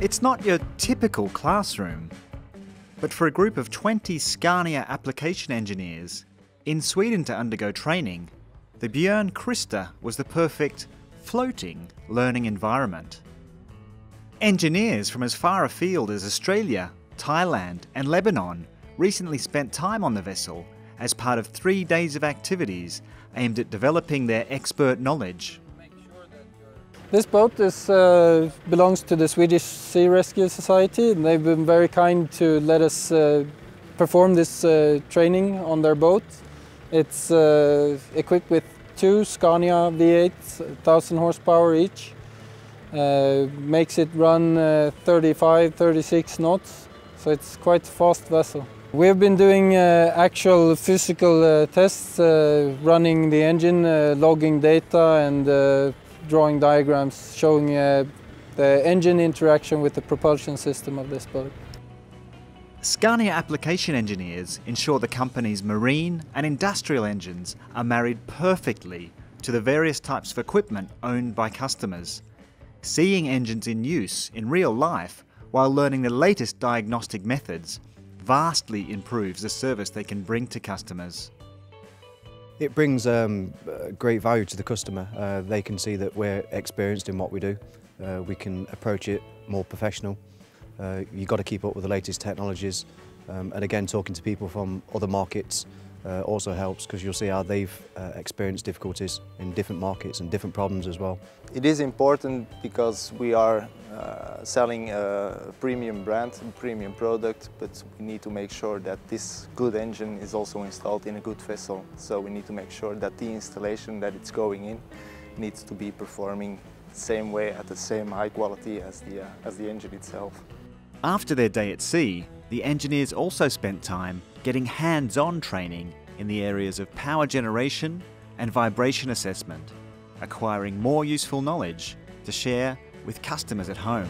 It's not your typical classroom, but for a group of 20 Scania application engineers in Sweden to undergo training, the Björn Krista was the perfect floating learning environment. Engineers from as far afield as Australia, Thailand, and Lebanon recently spent time on the vessel as part of three days of activities aimed at developing their expert knowledge. This boat is, uh, belongs to the Swedish Sea Rescue Society. They've been very kind to let us uh, perform this uh, training on their boat. It's uh, equipped with two Scania V8s, 1000 horsepower each. Uh, makes it run uh, 35, 36 knots, so it's quite a fast vessel. We've been doing uh, actual physical uh, tests, uh, running the engine, logging data and drawing diagrams showing uh, the engine interaction with the propulsion system of this boat. Scania application engineers ensure the company's marine and industrial engines are married perfectly to the various types of equipment owned by customers. Seeing engines in use in real life while learning the latest diagnostic methods vastly improves the service they can bring to customers. It brings um, great value to the customer. Uh, they can see that we're experienced in what we do. Uh, we can approach it more professional. Uh, you've got to keep up with the latest technologies. Um, and again, talking to people from other markets uh, also helps because you'll see how they've uh, experienced difficulties in different markets and different problems as well. It is important because we are uh, selling a premium brand, a premium product, but we need to make sure that this good engine is also installed in a good vessel. So we need to make sure that the installation that it's going in needs to be performing the same way at the same high quality as the, uh, as the engine itself. After their day at sea, the engineers also spent time getting hands-on training in the areas of power generation and vibration assessment, acquiring more useful knowledge to share with customers at home.